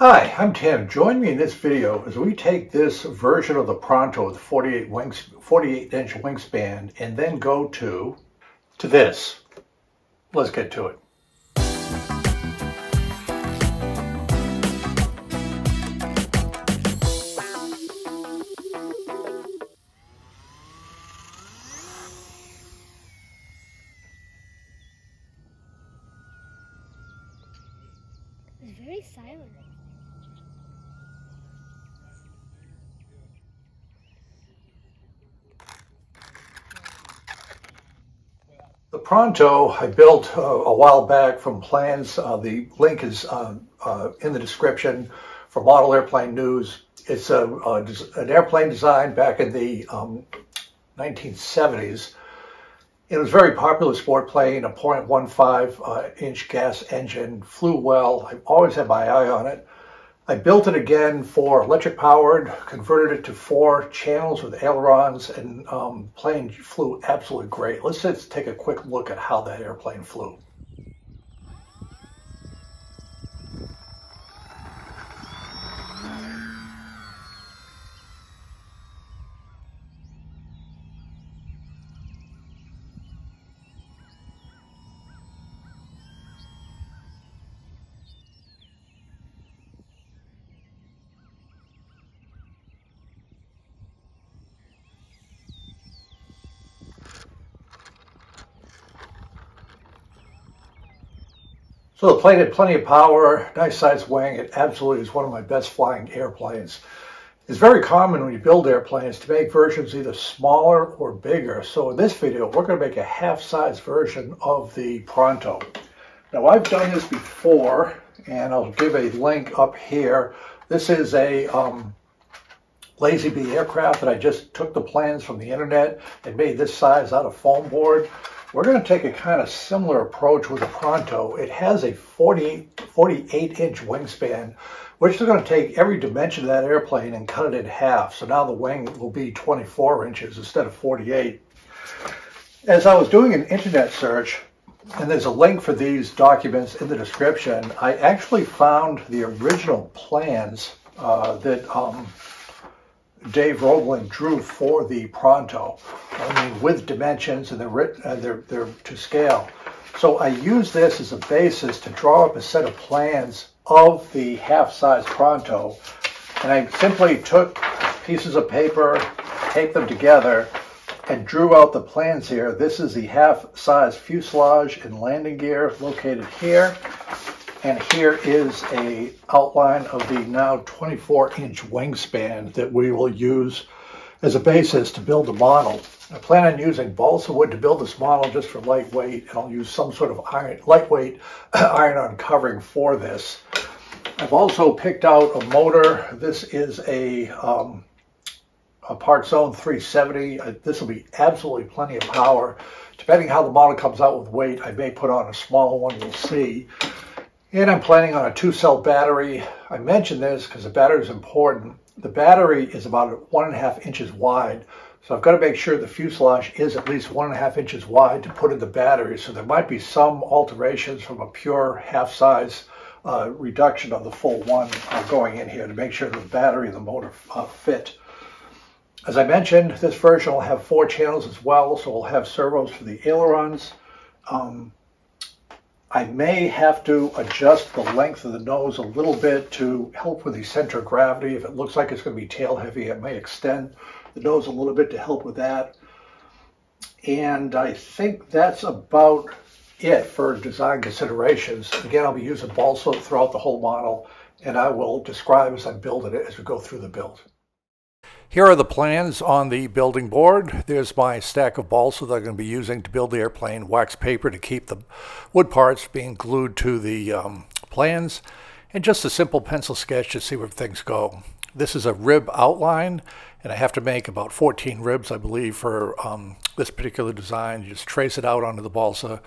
Hi, I'm Tim. Join me in this video as we take this version of the Pronto with 48 wings, 48 inch wingspan and then go to, to this. Let's get to it. Pronto I built uh, a while back from plans. Uh, the link is uh, uh in the description for Model Airplane News. It's a, a an airplane design back in the um, 1970s. It was a very popular sport plane, a 0.15 uh, inch gas engine, flew well. I've always had my eye on it. I built it again for electric powered, converted it to four channels with ailerons, and um, plane flew absolutely great. Let's just take a quick look at how that airplane flew. So the plane had plenty of power, nice size wing. It absolutely is one of my best flying airplanes. It's very common when you build airplanes to make versions either smaller or bigger. So in this video, we're going to make a half-size version of the Pronto. Now I've done this before, and I'll give a link up here. This is a um, Lazy Bee aircraft that I just took the plans from the internet and made this size out of foam board. We're going to take a kind of similar approach with the Pronto. It has a 40, 48 inch wingspan, which is going to take every dimension of that airplane and cut it in half. So now the wing will be 24 inches instead of 48. As I was doing an internet search, and there's a link for these documents in the description, I actually found the original plans uh, that um, Dave Roeblen drew for the Pronto. I mean, with dimensions and they're, uh, they're, they're to scale. So I use this as a basis to draw up a set of plans of the half-size Pronto. And I simply took pieces of paper, taped them together, and drew out the plans here. This is the half-size fuselage and landing gear located here. And here is a outline of the now 24 inch wingspan that we will use as a basis to build the model. I plan on using balsa wood to build this model just for lightweight, and I'll use some sort of iron, lightweight iron-on covering for this. I've also picked out a motor. This is a, um, a ParkZone 370. Uh, this will be absolutely plenty of power. Depending how the model comes out with weight, I may put on a smaller one, you'll see. And I'm planning on a two cell battery. I mention this because the battery is important. The battery is about one and a half inches wide. So I've got to make sure the fuselage is at least one and a half inches wide to put in the battery. So there might be some alterations from a pure half size uh, reduction of the full one uh, going in here to make sure the battery and the motor uh, fit. As I mentioned, this version will have four channels as well. So we'll have servos for the ailerons. Um, I may have to adjust the length of the nose a little bit to help with the center of gravity. If it looks like it's going to be tail heavy, it may extend the nose a little bit to help with that. And I think that's about it for design considerations. Again, I'll be using balsa throughout the whole model, and I will describe as I build it as we go through the build. Here are the plans on the building board. There's my stack of balsa that I'm going to be using to build the airplane, wax paper to keep the wood parts being glued to the um, plans, and just a simple pencil sketch to see where things go. This is a rib outline, and I have to make about 14 ribs, I believe, for um, this particular design. You just trace it out onto the balsa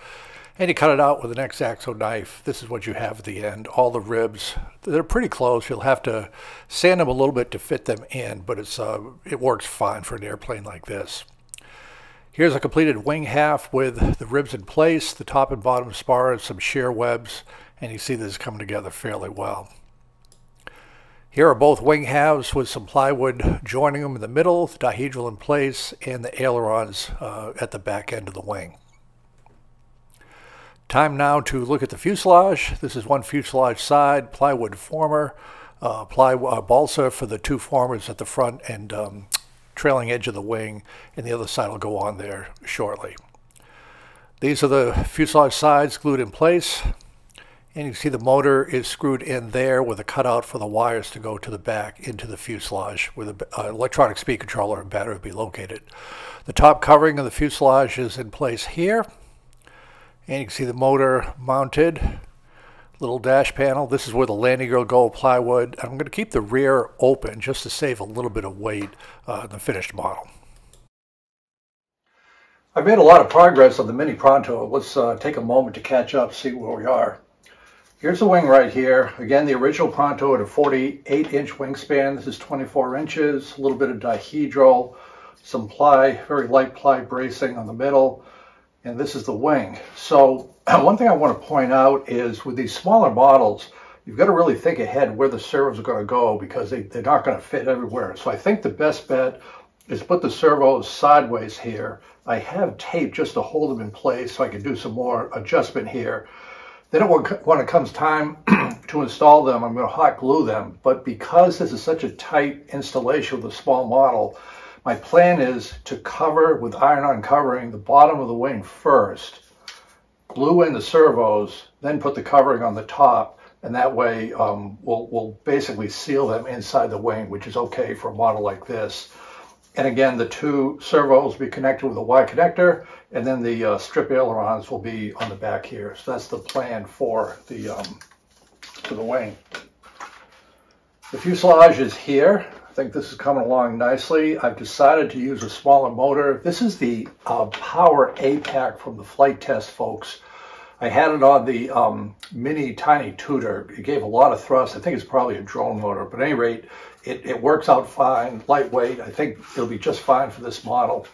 and you cut it out with an X-Acto knife. This is what you have at the end. All the ribs, they're pretty close. You'll have to sand them a little bit to fit them in, but it's uh, it works fine for an airplane like this. Here's a completed wing half with the ribs in place, the top and bottom spars, some shear webs, and you see this coming together fairly well. Here are both wing halves with some plywood joining them in the middle, the dihedral in place, and the ailerons uh, at the back end of the wing. Time now to look at the fuselage. This is one fuselage side, plywood former, uh, ply, uh, balsa for the two formers at the front and um, trailing edge of the wing, and the other side will go on there shortly. These are the fuselage sides glued in place. And you see the motor is screwed in there with a cutout for the wires to go to the back into the fuselage where the uh, electronic speed controller and battery will be located. The top covering of the fuselage is in place here. And you can see the motor mounted, little dash panel. This is where the landing gear will go, plywood. I'm going to keep the rear open just to save a little bit of weight uh, in the finished model. I've made a lot of progress on the Mini Pronto. Let's uh, take a moment to catch up, see where we are. Here's the wing right here. Again, the original Pronto at a 48 inch wingspan. This is 24 inches, a little bit of dihedral, some ply, very light ply bracing on the middle, and this is the wing. So one thing I want to point out is with these smaller models, you've got to really think ahead where the servos are going to go because they, they're not going to fit everywhere. So I think the best bet is put the servos sideways here. I have tape just to hold them in place so I can do some more adjustment here. Then when it comes time to install them, I'm going to hot glue them. But because this is such a tight installation with a small model, my plan is to cover with iron-on covering the bottom of the wing first, glue in the servos, then put the covering on the top, and that way um, we'll, we'll basically seal them inside the wing, which is okay for a model like this. And again, the two servos will be connected with a Y connector, and then the uh, strip ailerons will be on the back here. So that's the plan for the um, for the wing. The fuselage is here. I think this is coming along nicely. I've decided to use a smaller motor. This is the uh, Power A-Pack from the Flite Test folks. I had it on the um, mini tiny Tudor. It gave a lot of thrust. I think it's probably a drone motor, but at any rate, it, it works out fine, lightweight. I think it'll be just fine for this model.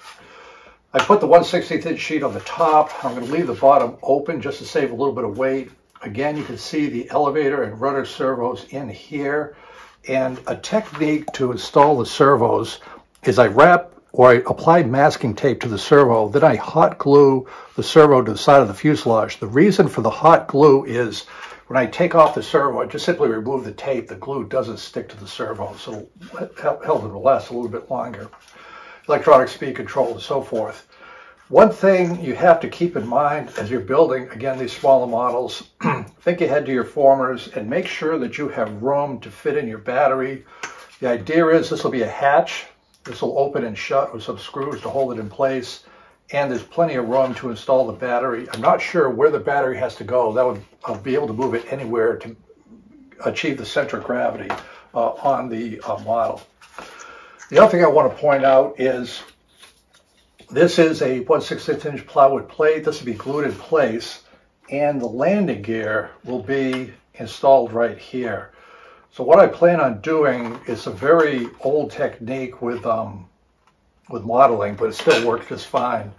I put the 1 16th inch sheet on the top. I'm going to leave the bottom open just to save a little bit of weight. Again, you can see the elevator and rudder servos in here. And a technique to install the servos is I wrap or I apply masking tape to the servo, then I hot glue the servo to the side of the fuselage. The reason for the hot glue is when I take off the servo, I just simply remove the tape. The glue doesn't stick to the servo, so it helps it to last a little bit longer. Electronic speed control and so forth. One thing you have to keep in mind as you're building, again, these smaller models, think ahead to your formers and make sure that you have room to fit in your battery. The idea is this will be a hatch this will open and shut with some screws to hold it in place. And there's plenty of room to install the battery. I'm not sure where the battery has to go. That would I'll be able to move it anywhere to achieve the center of gravity uh, on the uh, model. The other thing I want to point out is this is a 1 16th inch plywood plate. This will be glued in place and the landing gear will be installed right here. So what I plan on doing is a very old technique with um, with modeling, but it still works just fine.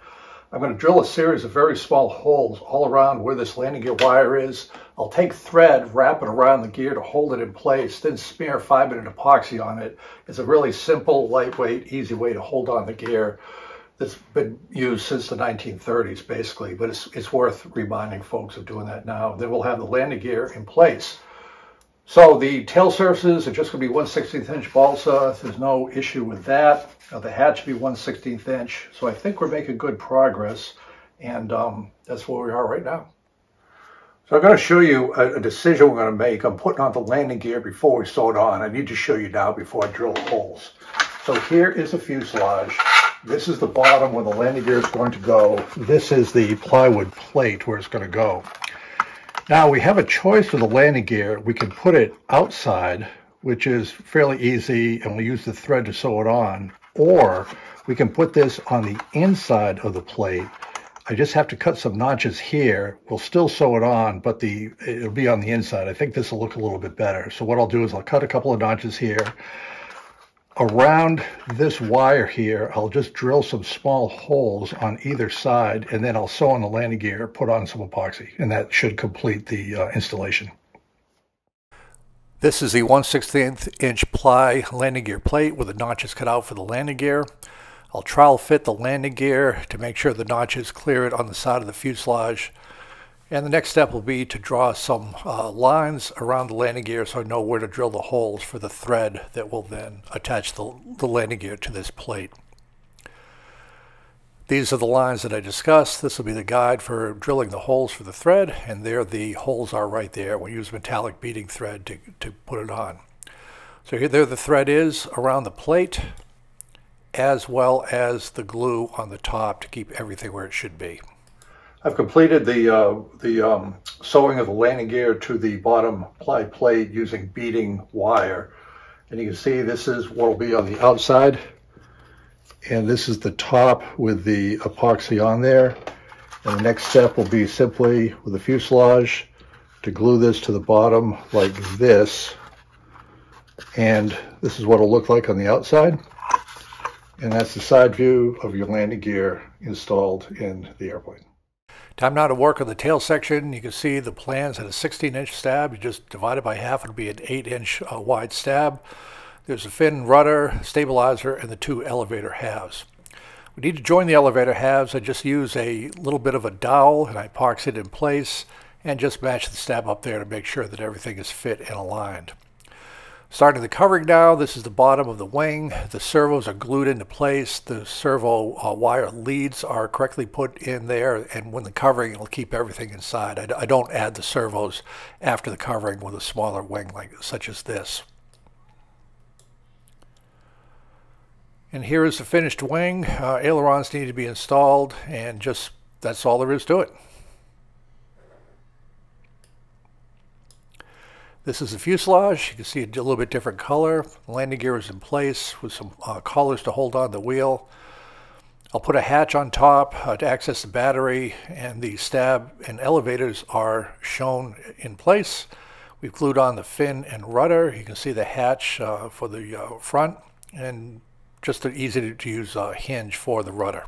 I'm going to drill a series of very small holes all around where this landing gear wire is. I'll take thread, wrap it around the gear to hold it in place, then smear 5-minute epoxy on it. It's a really simple, lightweight, easy way to hold on the gear that's been used since the 1930s, basically, but it's, it's worth reminding folks of doing that now. Then we'll have the landing gear in place. So the tail surfaces are just going to be 1 16th inch balsa. There's no issue with that. Now the hatch will be 1 16th inch. So I think we're making good progress. And um, that's where we are right now. So I'm going to show you a, a, decision we're going to make. I'm putting on the landing gear before we sew it on. I need to show you now before I drill holes. So here is the fuselage. This is the bottom where the landing gear is going to go. This is the plywood plate where it's going to go. Now we have a choice with the landing gear. We can put it outside, which is fairly easy, and we use the thread to sew it on. Or we can put this on the inside of the plate. I just have to cut some notches here. We'll still sew it on, but the it'll be on the inside. I think this will look a little bit better. So what I'll do is I'll cut a couple of notches here around this wire here, I'll just drill some small holes on either side, and then I'll sew on the landing gear, put on some epoxy, and that should complete the uh, installation. This is the 1 16th inch ply landing gear plate with the notches cut out for the landing gear. I'll trowel fit the landing gear to make sure the notches clear it on the side of the fuselage. And the next step will be to draw some uh, lines around the landing gear so I know where to drill the holes for the thread that will then attach the, the landing gear to this plate. These are the lines that I discussed. This will be the guide for drilling the holes for the thread, and there the holes are right there. We use metallic beading thread to, to put it on. So here there the thread is around the plate, as well as the glue on the top to keep everything where it should be. I've completed the, uh, the um, sewing of the landing gear to the bottom ply plate using beading wire. And you can see this is what will be on the outside and this is the top with the epoxy on there. And the next step will be simply with the fuselage to glue this to the bottom like this. And this is what it'll look like on the outside. And that's the side view of your landing gear installed in the airplane. Time now to work on the tail section. You can see the plans had a 16 inch stab. You just divide it by half, it'll be an 8 inch uh, wide stab. There's a fin rudder, stabilizer, and the two elevator halves. We need to join the elevator halves. I just use a little bit of a dowel and I parks it in place and just match the stab up there to make sure that everything is fit and aligned. Starting the covering now, this is the bottom of the wing. The servos are glued into place. The servo uh, wire leads are correctly put in there, and when the covering, it'll keep everything inside. I, I don't add the servos after the covering with a smaller wing like such as this. And here is the finished wing. Uh, ailerons need to be installed and just that's all there is to it. This is the fuselage. You can see a little bit different color. Landing gear is in place with some uh, collars to hold on the wheel. I'll put a hatch on top uh, to access the battery and the stab and elevators are shown in place. We've glued on the fin and rudder. You can see the hatch uh, for the uh, front and just an easy to use uh, hinge for the rudder.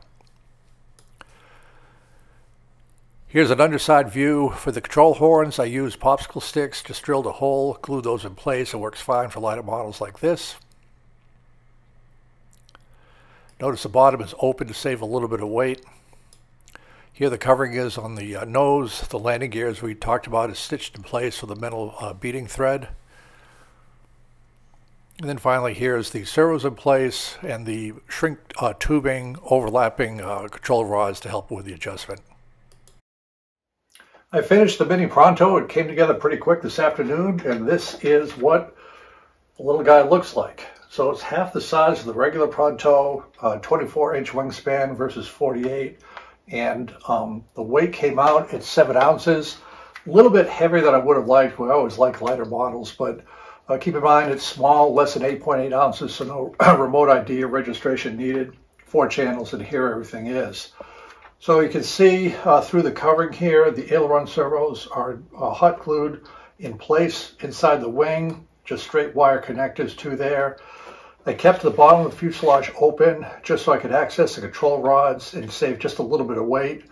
Here's an underside view for the control horns. I use popsicle sticks, just drilled a hole, glue those in place. It works fine for lighter models like this. Notice the bottom is open to save a little bit of weight. Here the covering is on the uh, nose. The landing gear, as we talked about, is stitched in place with a metal uh, beading thread. And then finally here is the servos in place and the shrink uh, tubing overlapping uh, control rods to help with the adjustment. I finished the Mini Pronto. It came together pretty quick this afternoon and this is what the little guy looks like. So it's half the size of the regular Pronto, uh, 24 inch wingspan versus 48 and um, the weight came out at 7 ounces. A little bit heavier than I would have liked. We always like lighter models, but uh, keep in mind it's small, less than 8.8 ounces, so no remote ID or registration needed. Four channels, and here everything is. So you can see uh, through the covering here, the aileron servos are uh, hot glued in place inside the wing, just straight wire connectors to there. I kept the bottom of the fuselage open just so I could access the control rods and save just a little bit of weight.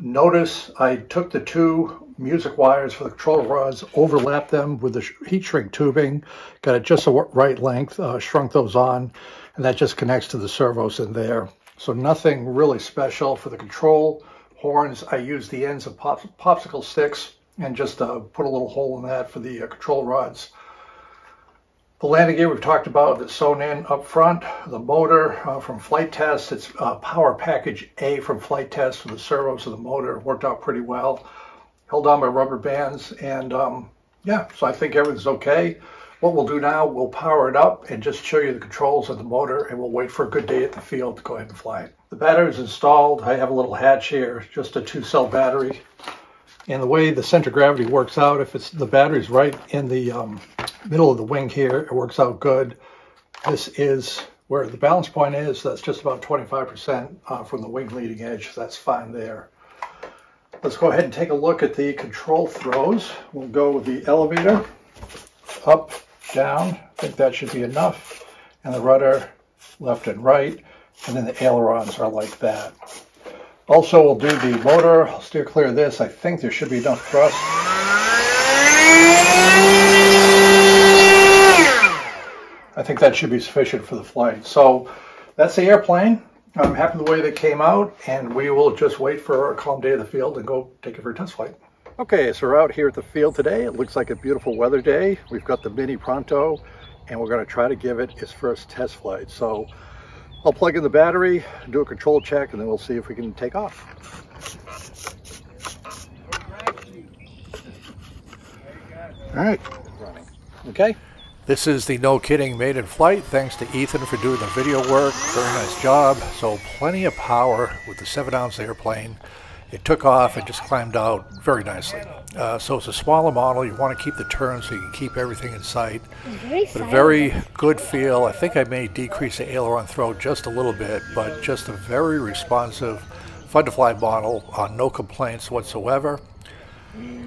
Notice I took the two music wires for the control rods, overlapped them with the heat shrink tubing, got it just the right length, uh, shrunk those on, and that just connects to the servos in there. So nothing really special for the control horns. I use the ends of pop popsicle sticks and just uh, put a little hole in that for the uh, control rods. The landing gear we've talked about that's sewn in up front. The motor uh, from Flite Test, it's uh, power package A from Flite Test for the servos of the motor. Worked out pretty well. Held on by rubber bands and um, yeah, so I think everything's okay. What we'll do now, we'll power it up and just show you the controls of the motor and we'll wait for a good day at the field to go ahead and fly it. The battery is installed. I have a little hatch here, just a two cell battery. And the way the center of gravity works out, if it's the battery's right in the um, middle of the wing here, it works out good. This is where the balance point is. That's just about 25% uh, from the wing leading edge. That's fine there. Let's go ahead and take a look at the control throws. We'll go with the elevator, up, down. I think that should be enough. And the rudder, left and right. And then the ailerons are like that. Also, we'll do the motor. I'll steer clear of this. I think there should be enough thrust. I think that should be sufficient for the flight. So that's the airplane. I'm happy the way they came out, and we will just wait for a calm day of the field and go take it for a test flight. Okay, so we're out here at the field today. It looks like a beautiful weather day. We've got the Mini Pronto, and we're going to try to give it its first test flight. So I'll plug in the battery, do a control check, and then we'll see if we can take off. All right. Okay. This is the No Kidding Maiden Flight. Thanks to Ethan for doing the video work. Very nice job. So plenty of power with the 7 ounce airplane. It took off and just climbed out very nicely. Uh, so it's a smaller model. You want to keep the turn so you can keep everything in sight. But a very good feel. I think I may decrease the aileron throw just a little bit, but just a very responsive, fun to fly model. Uh, no complaints whatsoever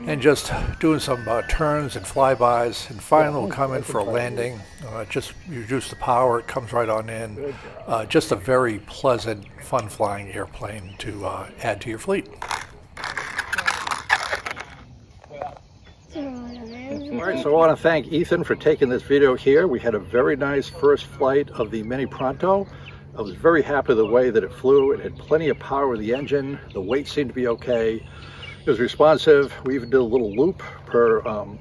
and just doing some uh, turns and flybys and finally we'll come in for a landing. Uh, just reduce the power it comes right on in. Uh, just a very pleasant fun flying airplane to uh, add to your fleet. All right so i want to thank ethan for taking this video here. We had a very nice first flight of the mini pronto. I was very happy with the way that it flew. It had plenty of power with the engine. The weight seemed to be okay was responsive. We even did a little loop per um,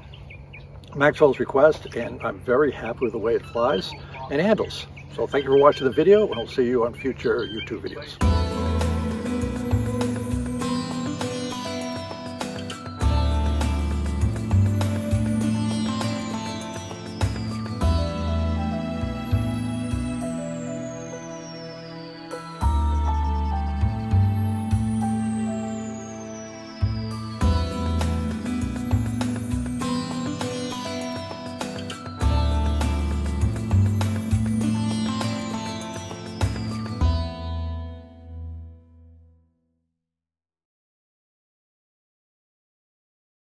Maxwell's request, and I'm very happy with the way it flies and handles. So thank you for watching the video, and I'll see you on future YouTube videos.